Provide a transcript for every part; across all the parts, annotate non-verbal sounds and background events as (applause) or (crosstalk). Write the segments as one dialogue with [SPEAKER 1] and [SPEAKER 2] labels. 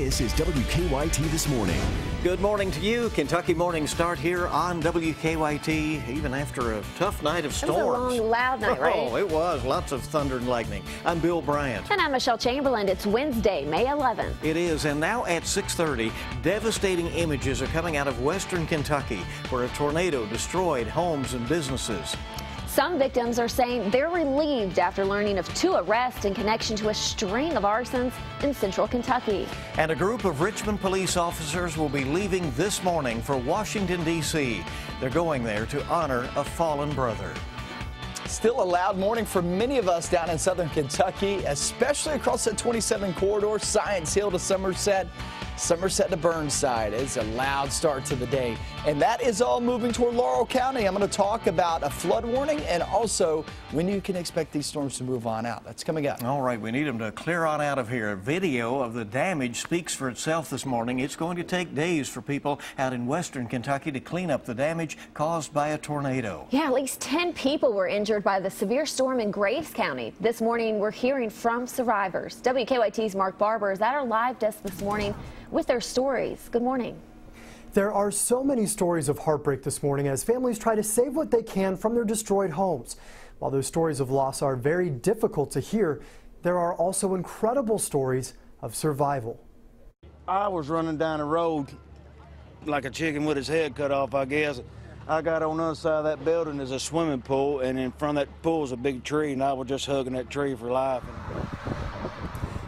[SPEAKER 1] This is WKYT This Morning.
[SPEAKER 2] Good morning to you. Kentucky morning start here on WKYT, even after a tough night of storms.
[SPEAKER 3] It was a long, loud night, right?
[SPEAKER 2] Oh, it was. Lots of thunder and lightning. I'm Bill Bryant.
[SPEAKER 3] And I'm Michelle Chamberlain. It's Wednesday, May 11th.
[SPEAKER 2] It is, and now at 6.30, devastating images are coming out of western Kentucky, where a tornado destroyed homes and businesses.
[SPEAKER 3] Some victims are saying they're relieved after learning of two arrests in connection to a string of arsons in central Kentucky.
[SPEAKER 2] And a group of Richmond police officers will be leaving this morning for Washington, D.C. They're going there to honor a fallen brother.
[SPEAKER 4] Still a loud morning for many of us down in southern Kentucky, especially across the 27 corridor, Science Hill to Somerset. Somerset to Burnside. It's a loud start to the day. And that is all moving toward Laurel County. I'm going to talk about a flood warning and also when you can expect these storms to move on out. That's coming up.
[SPEAKER 2] All right, we need them to clear on out of here. A video of the damage speaks for itself this morning. It's going to take days for people out in western Kentucky to clean up the damage caused by a tornado.
[SPEAKER 3] Yeah, at least 10 people were injured by the severe storm in Graves County. This morning, we're hearing from survivors. WKYT's Mark Barber is at our live desk this morning with their stories. Good morning.
[SPEAKER 5] There are so many stories of heartbreak this morning as families try to save what they can from their destroyed homes. While those stories of loss are very difficult to hear, there are also incredible stories of survival.
[SPEAKER 6] I was running down the road like a chicken with his head cut off, I guess. I got on the other side of that building, there's a swimming pool, and in front of that pool is a big tree, and I was just hugging that tree for life.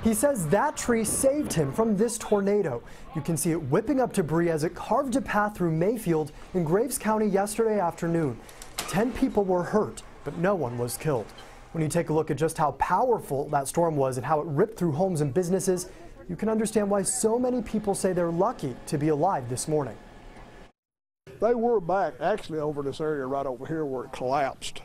[SPEAKER 5] He says that tree saved him from this tornado. You can see it whipping up debris as it carved a path through Mayfield in Graves County yesterday afternoon. Ten people were hurt, but no one was killed. When you take a look at just how powerful that storm was and how it ripped through homes and businesses, you can understand why so many people say they're lucky to be alive this morning.
[SPEAKER 7] They were back actually over this area right over here where it collapsed.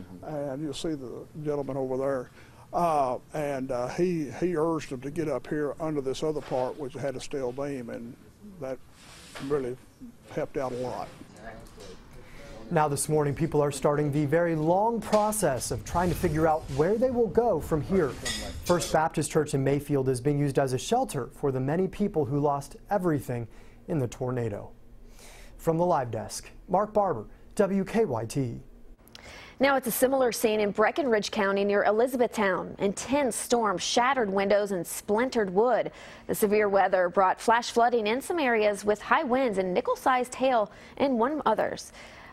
[SPEAKER 7] Mm-hmm. And you'll see the gentleman over there. Uh, and uh, he he urged them to get up here under this other part, which had a steel beam, and that really helped out a lot.
[SPEAKER 5] Now this morning, people are starting the very long process of trying to figure out where they will go from here. First Baptist Church in Mayfield is being used as a shelter for the many people who lost everything in the tornado. From the live desk, Mark Barber, WKYT.
[SPEAKER 3] Now it's a similar scene in Breckinridge County near Elizabethtown. Intense storm shattered windows and splintered wood. The severe weather brought flash flooding in some areas with high winds and nickel-sized hail in one others.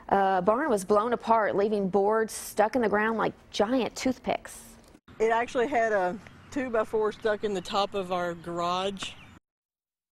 [SPEAKER 3] A barn was blown apart, leaving boards stuck in the ground like giant toothpicks.
[SPEAKER 8] It actually had a 2 by 4 stuck in the top of our garage.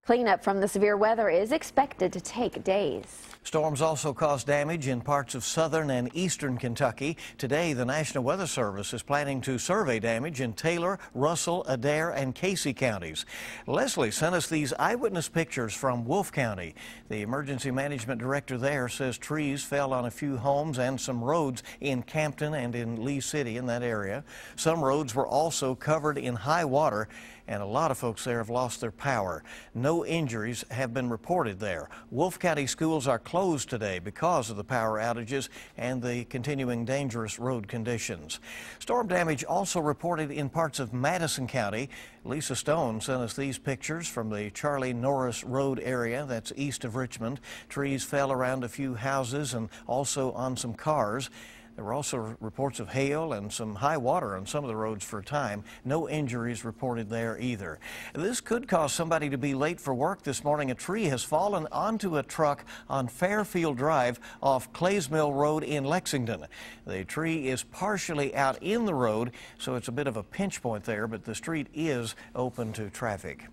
[SPEAKER 3] Cleanup from the severe weather is expected to take days.
[SPEAKER 2] Storms also caused damage in parts of southern and eastern Kentucky. Today, the National Weather Service is planning to survey damage in Taylor, Russell, Adair, and Casey counties. Leslie sent us these eyewitness pictures from Wolfe County. The emergency management director there says trees fell on a few homes and some roads in Campton and in Lee City in that area. Some roads were also covered in high water and a lot of folks there have lost their power. No injuries have been reported there. Wolfe County schools are closed today because of the power outages and the continuing dangerous road conditions. Storm damage also reported in parts of Madison County. Lisa Stone sent us these pictures from the Charlie Norris Road area that's east of Richmond. Trees fell around a few houses and also on some cars. There were also reports of hail and some high water on some of the roads for a time. No injuries reported there either. This could cause somebody to be late for work this morning. A tree has fallen onto a truck on Fairfield Drive off Clays Mill Road in Lexington. The tree is partially out in the road, so it's a bit of a pinch point there, but the street is open to traffic.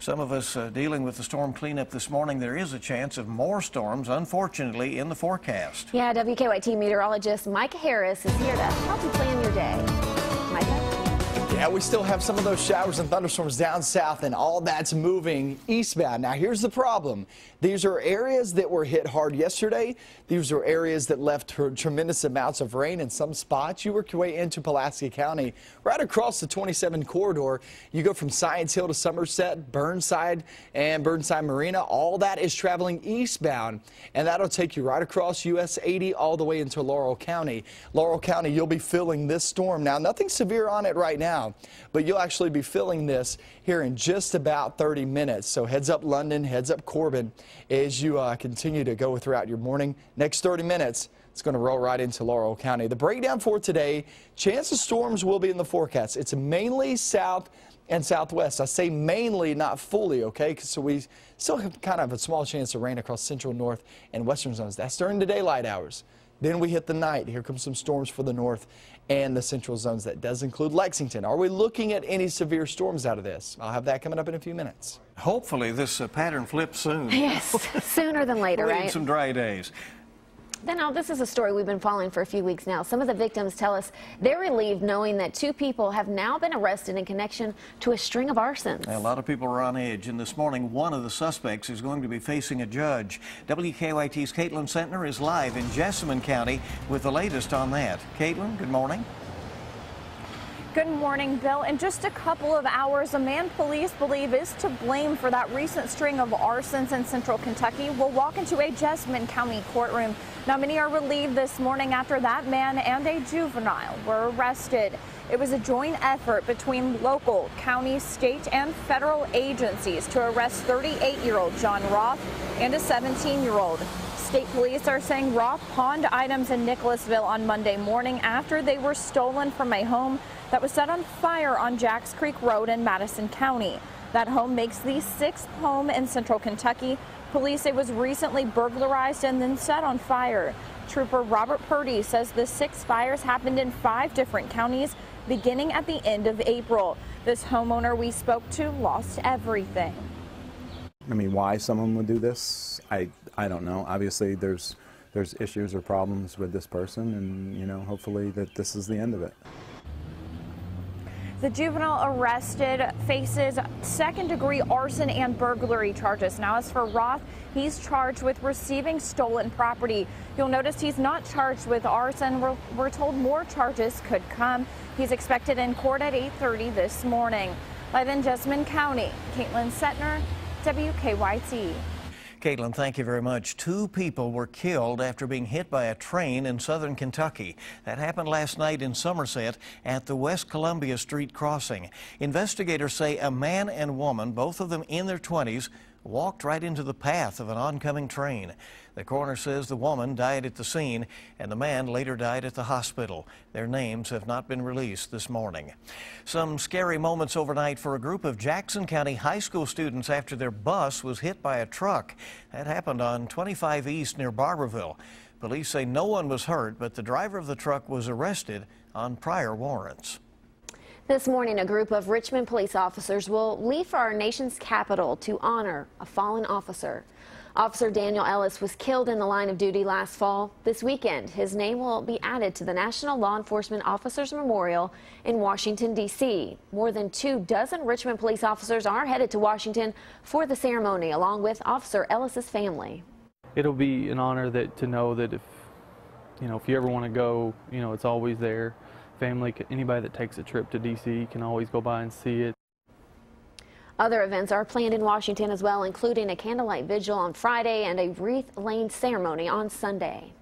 [SPEAKER 2] Some of us uh, dealing with the storm cleanup this morning, there is a chance of more storms, unfortunately, in the forecast.
[SPEAKER 3] Yeah, WKYT meteorologist Micah Harris is here to help you plan your day.
[SPEAKER 4] Yeah, we still have some of those showers and thunderstorms down south, and all that's moving eastbound. Now, here's the problem. These are areas that were hit hard yesterday. These are areas that left tremendous amounts of rain in some spots. You work your way into Pulaski County, right across the 27 corridor. You go from Science Hill to Somerset, Burnside, and Burnside Marina. All that is traveling eastbound, and that'll take you right across US 80 all the way into Laurel County. Laurel County, you'll be feeling this storm. Now, nothing severe on it right now. But you'll actually be feeling this here in just about 30 minutes. So heads up London, heads up Corbin as you uh, continue to go throughout your morning. Next 30 minutes, it's going to roll right into Laurel County. The breakdown for today, chance of storms will be in the forecast. It's mainly south and southwest. I say mainly, not fully, okay? So we still have kind of a small chance of rain across central, north, and western zones. That's during the daylight hours. Then we hit the night. Here comes some storms for the north and the central zones. That does include Lexington. Are we looking at any severe storms out of this? I'll have that coming up in a few minutes.
[SPEAKER 2] Hopefully this uh, pattern flips soon.
[SPEAKER 3] Yes, (laughs) sooner than later,
[SPEAKER 2] we
[SPEAKER 3] right?
[SPEAKER 2] Need some dry days.
[SPEAKER 3] Then now, this is a story we've been following for a few weeks now. Some of the victims tell us they're relieved knowing that two people have now been arrested in connection to a string of arsons.
[SPEAKER 2] A lot of people are on edge, and this morning one of the suspects is going to be facing a judge. WKYT's Caitlin Sentner is live in Jessamine County with the latest on that. Caitlin, good morning.
[SPEAKER 9] Good morning, Bill. In just a couple of hours, a man police believe is to blame for that recent string of arsons in central Kentucky will walk into a Jessamine County courtroom. Now, many are relieved this morning after that man and a juvenile were arrested. It was a joint effort between local, county, state, and federal agencies to arrest 38-year-old John Roth and a 17-year-old. State police are saying Roth pawned items in Nicholasville on Monday morning after they were stolen from a home that was set on fire on Jacks Creek Road in Madison County. That home makes the sixth home in central Kentucky. Police say was recently burglarized and then set on fire. Trooper Robert Purdy says the six fires happened in five different counties beginning at the end of April. This homeowner we spoke to lost everything.
[SPEAKER 10] I mean, why someone would do this, I, I don't know. Obviously, there's, there's issues or problems with this person, and, you know, hopefully that this is the end of it.
[SPEAKER 9] The juvenile arrested faces second degree arson and burglary charges. Now, as for Roth, he's charged with receiving stolen property. You'll notice he's not charged with arson. We're, we're told more charges could come. He's expected in court at 8:30 this morning. Live in Jessamine County, Caitlin Sentner, WKYT.
[SPEAKER 2] Caitlin, thank you very much. Two people were killed after being hit by a train in southern Kentucky. That happened last night in Somerset at the West Columbia Street crossing. Investigators say a man and woman, both of them in their 20s, walked right into the path of an oncoming train. The coroner says the woman died at the scene and the man later died at the hospital. Their names have not been released this morning. Some scary moments overnight for a group of Jackson County high school students after their bus was hit by a truck. That happened on 25 East near Barbourville. Police say no one was hurt, but the driver of the truck was arrested on prior warrants.
[SPEAKER 3] This morning, a group of Richmond police officers will leave for our nation's capital to honor a fallen officer. Officer Daniel Ellis was killed in the line of duty last fall. This weekend, his name will be added to the National Law Enforcement Officers Memorial in Washington, D.C. More than two dozen Richmond police officers are headed to Washington for the ceremony, along with Officer Ellis's family.
[SPEAKER 11] It'll be an honor that to know that if you know if you ever want to go, you know it's always there family, anybody that takes a trip to DC can always go by and see it.
[SPEAKER 3] Other events are planned in Washington as well, including a candlelight vigil on Friday and a wreath laying ceremony on Sunday.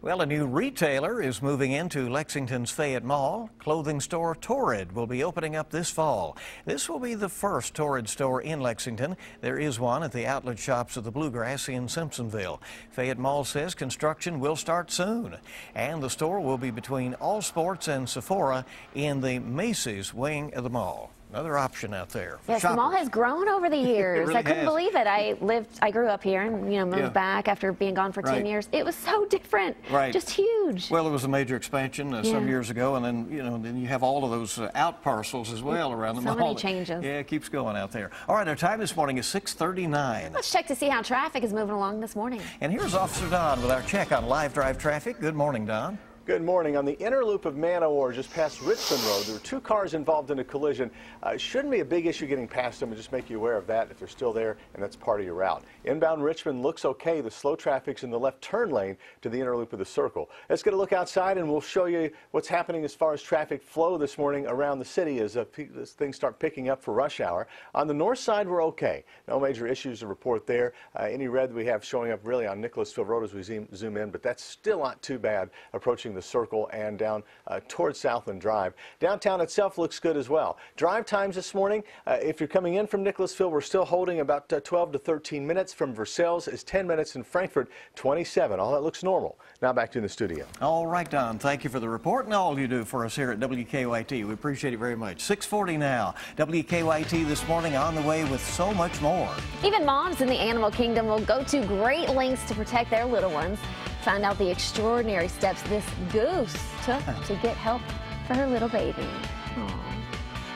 [SPEAKER 2] Well, a new retailer is moving into Lexington's Fayette Mall. Clothing store Torrid will be opening up this fall. This will be the first Torrid store in Lexington. There is one at the outlet shops of the Bluegrass in Simpsonville. Fayette Mall says construction will start soon. And the store will be between All Sports and Sephora in the Macy's wing of the mall another option out there.
[SPEAKER 3] Yes, shoppers. the mall has grown over the (laughs) years.
[SPEAKER 2] really
[SPEAKER 3] I couldn't
[SPEAKER 2] has.
[SPEAKER 3] believe it. I lived, I grew up here and you know moved
[SPEAKER 2] Yeah.
[SPEAKER 3] back after being gone for
[SPEAKER 2] Right.
[SPEAKER 3] 10 years. It was so different.
[SPEAKER 2] Right.
[SPEAKER 3] Just huge.
[SPEAKER 2] Well, it was a major expansion uh, some years ago, and then you know then you have all of those uh, out parcels as well around the
[SPEAKER 3] So
[SPEAKER 2] mall.
[SPEAKER 3] many changes.
[SPEAKER 2] Yeah, it keeps going out there. All right, our time this morning is 6:39,
[SPEAKER 3] Let's check to see how traffic is moving along this morning.
[SPEAKER 2] and here's Officer Don with our check on live drive traffic. Good morning, Don.
[SPEAKER 12] Good morning. On the inner loop of Man o' War, just past Richmond Road, there were two cars involved in a collision. Uh, shouldn't be a big issue getting past them, and just make you aware of that if they're still there, and that's part of your route. Inbound Richmond looks okay. The slow traffic's in the left turn lane to the inner loop of the circle. Let's get a look outside, and we'll show you what's happening as far as traffic flow this morning around the city as, uh, as things start picking up for rush hour. On the north side, we're okay. No major issues to report there. Uh, any red we have showing up really on Nicholasville Road as we zoom in, but that's still not too bad approaching crossing the circle and down uh, towards Southland Drive. Downtown itself looks good as well. Drive times this morning, uh, if you're coming in from Nicholasville, we're still holding about uh, 12 to 13 minutes. From Versailles is 10 minutes. In Frankfort, 27. All that looks normal. Now back to the studio.
[SPEAKER 2] All right, Don. Thank you for the report and all you do for us here at WKYT. We appreciate it very much. 640 now. WKYT this morning on the way with so much more.
[SPEAKER 3] Even moms in the animal kingdom will go to great lengths to protect their little ones. Find out the extraordinary steps this goose took to get help for her little baby. Aww.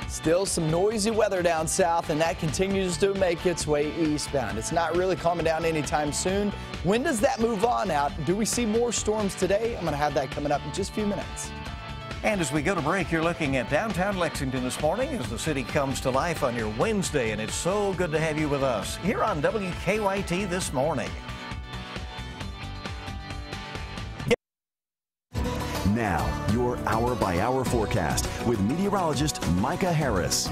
[SPEAKER 4] Still some noisy weather down south, and that continues to make its way eastbound. It's not really calming down anytime soon. When does that move on out? Do we see more storms today? I'm going to have that coming up in just a few minutes.
[SPEAKER 2] And as we go to break, you're looking at downtown Lexington this morning as the city comes to life on your Wednesday, and it's so good to have you with us here on WKYT this morning.
[SPEAKER 1] Now, your hour by hour forecast with meteorologist Micah Harris.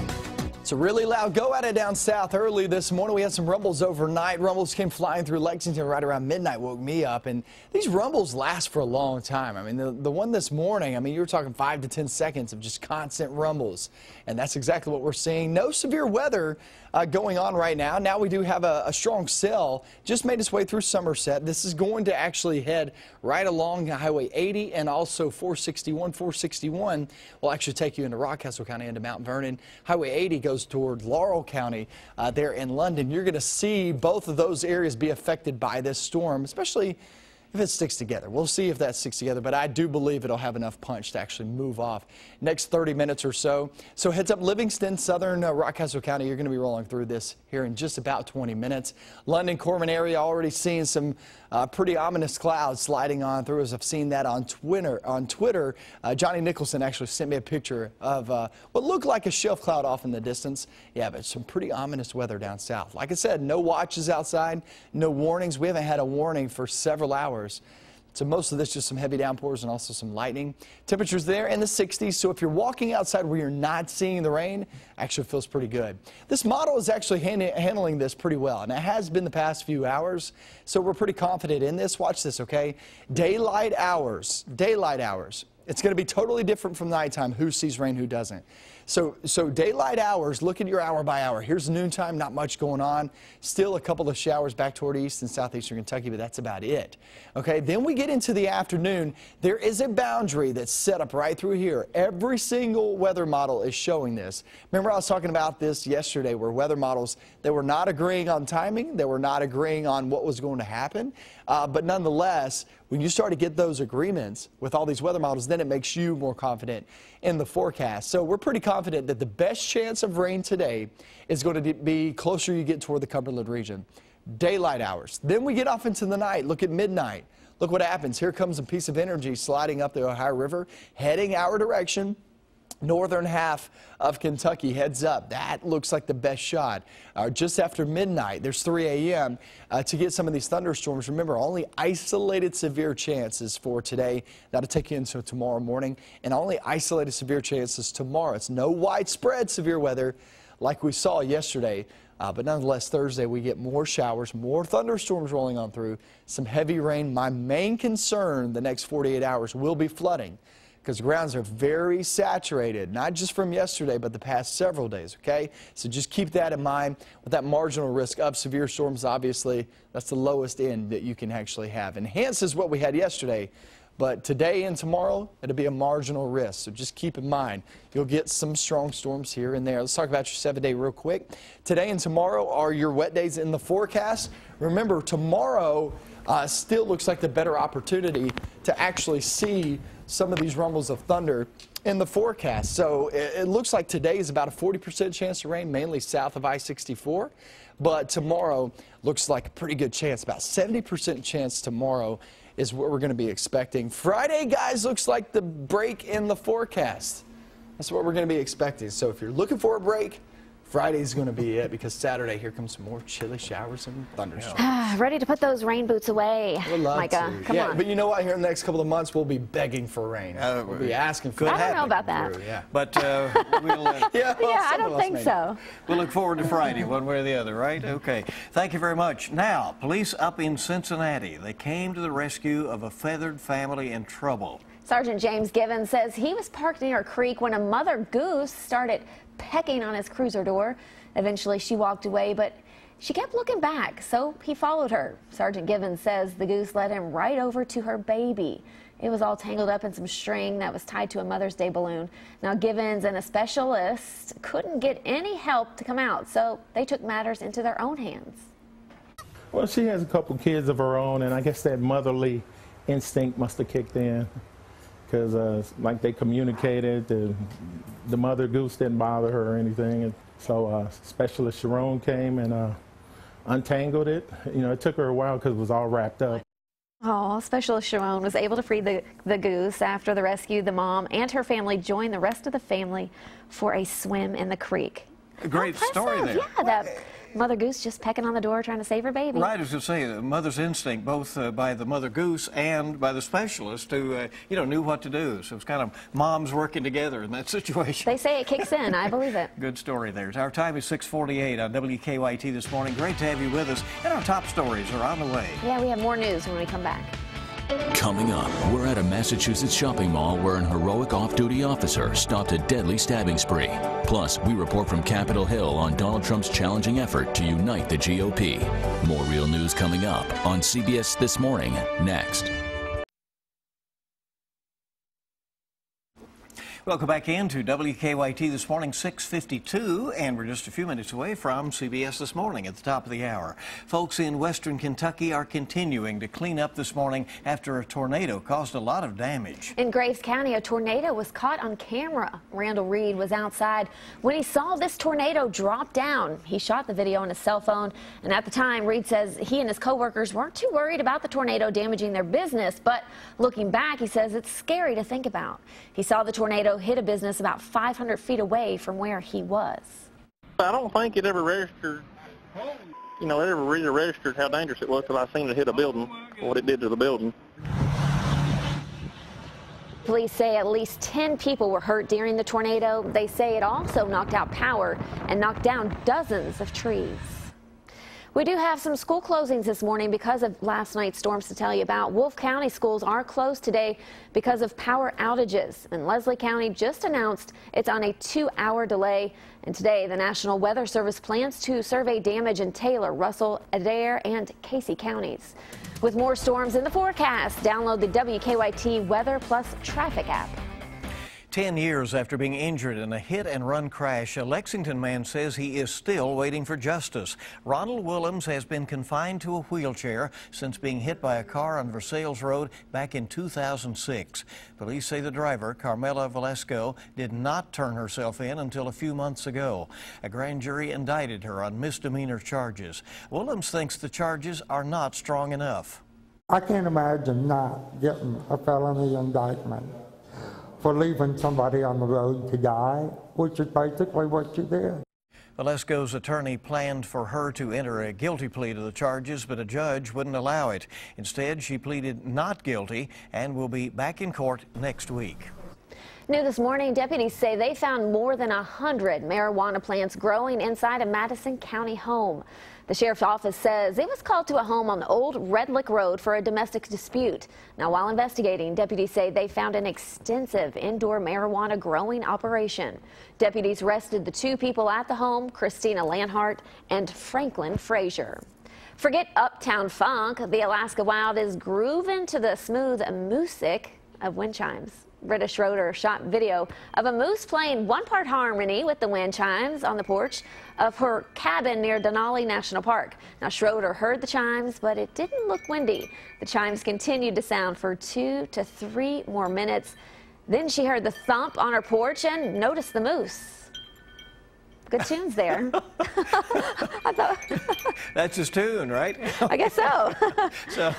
[SPEAKER 4] It's a really loud go at it down south early this morning. We had some rumbles overnight. Rumbles came flying through Lexington right around midnight, woke me up. And these rumbles last for a long time. I mean, the, the one this morning, I mean, you were talking five to 10 seconds of just constant rumbles. And that's exactly what we're seeing. No severe weather uh, going on right now. Now we do have a, a, strong cell. Just made its way through Somerset. This is going to actually head right along Highway 80 and also 461. 461 will actually take you into Rockcastle County into Mount Vernon. Highway 80 goes toward Laurel County uh, there in London. You're going to see both of those areas be affected by this storm, especially if it sticks together. We'll see if that sticks together, but I do believe it'll have enough punch to actually move off next 30 minutes or so. So heads up Livingston, southern uh, Rockcastle County, you're going to be rolling through this here in just about 20 minutes. London, Corbin area already seeing some uh, pretty ominous clouds sliding on through as I've seen that on Twitter. On Twitter, uh, Johnny Nicholson actually sent me a picture of uh, what looked like a shelf cloud off in the distance. Yeah, but some pretty ominous weather down south. Like I said, no watches outside, no warnings. We haven't had a warning for several hours. So most of this just some heavy downpours and also some lightning. Temperatures there in the 60s. So if you're walking outside where you're not seeing the rain, actually feels pretty good. This model is actually handling this pretty well, and it has been the past few hours. So we're pretty confident in this. Watch this, okay? Daylight hours, daylight hours. It's going to be totally different from nighttime. Who sees rain, who doesn't? So, so daylight hours, look at your hour by hour. Here's noontime, not much going on. Still a couple of showers back toward east and southeastern Kentucky, but that's about it. Okay, then we get into the afternoon. There is a boundary that's set up right through here. Every single weather model is showing this. Remember I was talking about this yesterday where weather models, they were not agreeing on timing. They were not agreeing on what was going to happen. Uh, but nonetheless, when you start to get those agreements with all these weather models, then it makes you more confident in the forecast. So we're pretty confident that the best chance of rain today is going to be closer you get toward the Cumberland region. Daylight hours. Then we get off into the night. Look at midnight. Look what happens. Here comes a piece of energy sliding up the Ohio River, heading our direction northern half of Kentucky heads up. That looks like the best shot. Uh, just after midnight, there's 3 a.m. Uh, to get some of these thunderstorms. Remember, only isolated severe chances for today. That'll take you into tomorrow morning, and only isolated severe chances tomorrow. It's no widespread severe weather like we saw yesterday. Uh, but nonetheless, Thursday we get more showers, more thunderstorms rolling on through, some heavy rain. My main concern the next 48 hours will be flooding because the grounds are very saturated, not just from yesterday, but the past several days, okay? So just keep that in mind with that marginal risk of severe storms, obviously, that's the lowest end that you can actually have. Enhance is what we had yesterday, but today and tomorrow, it'll be a marginal risk. So just keep in mind, you'll get some strong storms here and there. Let's talk about your seven day real quick. Today and tomorrow are your wet days in the forecast. Remember, tomorrow uh, still looks like the better opportunity to actually see some of these rumbles of thunder in the forecast. So it, it looks like today is about a 40% chance of rain, mainly south of I-64. But tomorrow looks like a pretty good chance, about 70% chance tomorrow is what we're going to be expecting. Friday, guys, looks like the break in the forecast. That's what we're going to be expecting. So if you're looking for a break, Friday's going to be it because Saturday, here comes some more chilly showers and thunderstorms.
[SPEAKER 3] Ready to put those rain boots away,
[SPEAKER 4] We'd love
[SPEAKER 3] Micah.
[SPEAKER 4] to.
[SPEAKER 3] Come
[SPEAKER 4] yeah,
[SPEAKER 3] on.
[SPEAKER 4] But you know what? Here in the next couple of months, we'll be begging for rain.
[SPEAKER 2] Uh,
[SPEAKER 4] we'll be asking for
[SPEAKER 2] could
[SPEAKER 3] I don't know about that.
[SPEAKER 4] Through, yeah.
[SPEAKER 2] But uh, (laughs) we'll, uh, (laughs)
[SPEAKER 4] Yeah, well,
[SPEAKER 3] yeah, I don't think so.
[SPEAKER 2] we'll look forward to Friday, one way or the other, right? Okay. Thank you very much. Now, police up in Cincinnati, they came to the rescue of a feathered family in trouble.
[SPEAKER 3] Sergeant James Givens says he was parked near a creek when a mother goose started pecking on his cruiser door. Eventually, she walked away, but she kept looking back, so he followed her. Sergeant Givens says the goose led him right over to her baby. It was all tangled up in some string that was tied to a Mother's Day balloon. Now, Givens and a specialist couldn't get any help to come out, so they took matters into their own hands.
[SPEAKER 13] Well, she has a couple kids of her own, and I guess that motherly instinct must have kicked in because uh, like they communicated, the, the mother goose didn't bother her or anything. And so uh, Specialist Sharon came and uh, untangled it. You know, it took her a while because it was all wrapped up.
[SPEAKER 3] Oh, Specialist Sharon was able to free the, the goose after the rescue. The mom and her family joined the rest of the family for a swim in the creek.
[SPEAKER 2] A great story there.
[SPEAKER 3] Yeah, that Mother Goose just pecking on the door trying to save her baby.
[SPEAKER 2] Right, as you say, the mother's instinct, both uh, by the mother goose and by the specialist who, uh, you know, knew what to do. So it's kind of moms working together in that (laughs) situation.
[SPEAKER 3] They say it kicks in. I believe it. (laughs)
[SPEAKER 2] Good story there. Our time is 648 on WKYT this morning. Great to have you with us. And our top stories are on the way.
[SPEAKER 3] Yeah, we have more news when we come back.
[SPEAKER 14] Coming up, we're at a Massachusetts shopping mall where an heroic off-duty officer stopped a deadly stabbing spree. Plus, we report from Capitol Hill on Donald Trump's challenging effort to unite the GOP. More real news coming up on CBS This Morning, next.
[SPEAKER 2] Welcome back into WKYT this morning, 652, and we're just a few minutes away from CBS This Morning at the top of the hour. Folks in western Kentucky are continuing to clean up this morning after a tornado caused a lot of damage.
[SPEAKER 3] In Graves County, a tornado was caught on camera. Randall Reed was outside when he saw this tornado drop down. He shot the video on his cell phone, and at the time, Reed says he and his coworkers weren't too worried about the tornado damaging their business, but looking back, he says it's scary to think about. He saw the tornado hit a business about 500 feet away from where he was.
[SPEAKER 15] I don't think it ever registered, you know, it ever really registered how dangerous it was until I seen it hit a building, what it did to the building.
[SPEAKER 3] Police say at least 10 people were hurt during the tornado. They say it also knocked out power and knocked down dozens of trees. We do have some school closings this morning because of last night's storms to tell you about. Wolfe County schools are closed today because of power outages. And Leslie County just announced it's on a two hour delay. And today, the National Weather Service plans to survey damage in Taylor, Russell, Adair, and Casey counties. With more storms in the forecast, download the WKYT Weather Plus Traffic app.
[SPEAKER 2] Ten years after being injured in a hit and run crash, a Lexington man says he is still waiting for justice. Ronald Willems has been confined to a wheelchair since being hit by a car on Versailles Road back in 2006. Police say the driver, Carmela Velasco, did not turn herself in until a few months ago. A grand jury indicted her on misdemeanor charges. Willems thinks the charges are not strong enough.
[SPEAKER 16] I can't imagine not getting a felony indictment for leaving somebody on the road to die, which is basically what you did.
[SPEAKER 2] Velasco's attorney planned for her to enter a guilty plea to the charges, but a judge wouldn't allow it. Instead, she pleaded not guilty and will be back in court next week.
[SPEAKER 3] New this morning, deputies say they found more than 100 marijuana plants growing inside a Madison County home. The sheriff's office says it was called to a home on Old Red Lick Road for a domestic dispute. Now, while investigating, deputies say they found an extensive indoor marijuana growing operation. Deputies arrested the two people at the home, Christina Lanhart and Franklin Frazier. Forget Uptown Funk. The Alaska Wild is grooving to the smooth music of wind chimes. Britta Schroeder shot video of a moose playing one part harmony with the wind chimes on the porch of her cabin near Denali National Park. Now, Schroeder heard the chimes, but it didn't look windy. The chimes continued to sound for two to three more minutes. Then she heard the thump on her porch and noticed the moose. Good tunes there. (laughs) (laughs) I
[SPEAKER 2] thought (laughs) That's his tune, right?
[SPEAKER 3] I guess so.
[SPEAKER 2] so,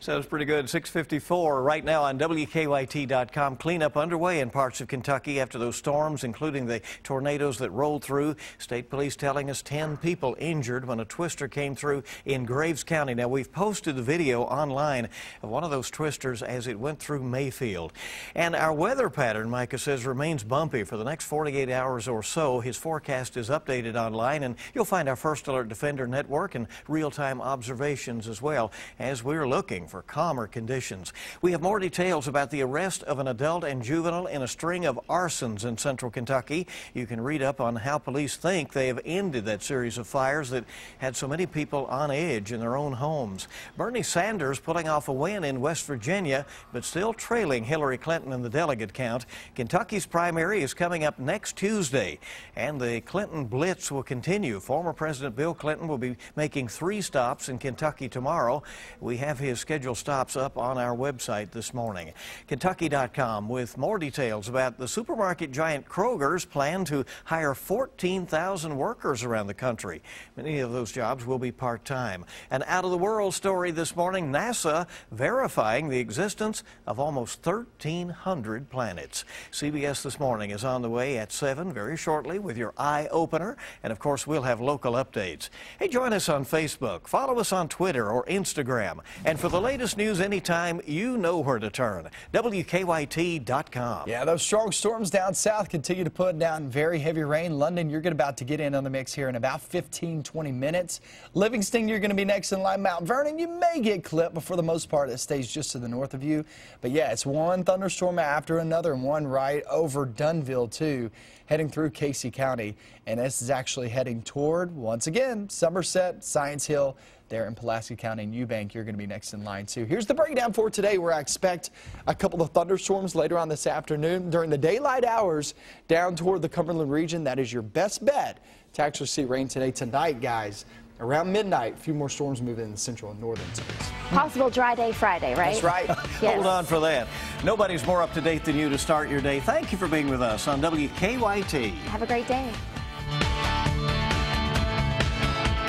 [SPEAKER 2] so it's pretty good. 654 right now on WKYT.com. Cleanup underway in parts of Kentucky after those storms, including the tornadoes that rolled through. State police telling us 10 people injured when a twister came through in Graves County. Now, we've posted the video online of one of those twisters as it went through Mayfield. And our weather pattern, Micah says, remains bumpy for the next 48 hours or so. His forecast forecast is updated online, and you'll find our First Alert Defender network and real-time observations as well as we're looking for calmer conditions. We have more details about the arrest of an adult and juvenile in a string of arsons in central Kentucky. You can read up on how police think they have ended that series of fires that had so many people on edge in their own homes. Bernie Sanders pulling off a win in West Virginia, but still trailing Hillary Clinton in the delegate count. Kentucky's primary is coming up next Tuesday, and the Clinton blitz will continue. Former President Bill Clinton will be making three stops in Kentucky tomorrow. We have his scheduled stops up on our website this morning. Kentucky.com with more details about the supermarket giant Kroger's plan to hire 14,000 workers around the country. Many of those jobs will be part-time. An out-of-the-world story this morning, NASA verifying the existence of almost 1,300 planets. CBS This Morning is on the way at 7 very shortly with your eye opener. And of course, we'll have local updates. Hey, join us on Facebook, follow us on Twitter or Instagram. And for the latest news anytime, you know where to turn. WKYT.com.
[SPEAKER 4] Yeah, those strong storms down south continue to put down very heavy rain. London, you're going about to get in on the mix here in about 15, 20 minutes. Livingston, you're going to be next in line. Mount Vernon, you may get clipped, but for the most part, it stays just to the north of you. But yeah, it's one thunderstorm after another and one right over Dunnville, too, heading through Casey County. And this is actually heading toward, once again, Somerset, Science Hill, there in Pulaski County and Eubank. You're going to be next in line, too. Here's the breakdown for today, where I expect a couple of thunderstorms later on this afternoon. During the daylight hours, down toward the Cumberland region, that is your best bet to actually see rain today. Tonight, guys, around midnight, a few more storms moving in the central and northern states.
[SPEAKER 3] Possible dry day Friday, right?
[SPEAKER 4] That's right. (laughs)
[SPEAKER 3] Yes.
[SPEAKER 2] Hold on for that. Nobody's more up to date than you to start your day. Thank you for being with us on WKYT.
[SPEAKER 3] Have a great day.